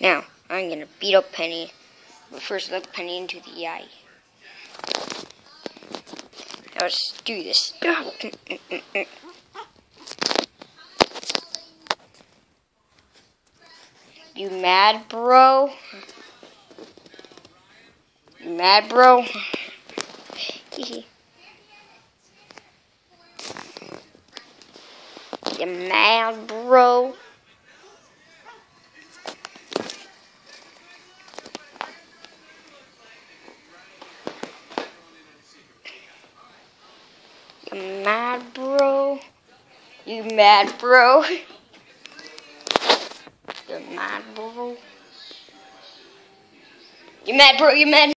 Now, I'm gonna beat up Penny, but first look Penny into the eye. Let's do this. You mad, bro? You mad, bro? you mad, bro? You mad, bro? You mad, bro? You mad, bro? You mad, bro? You mad?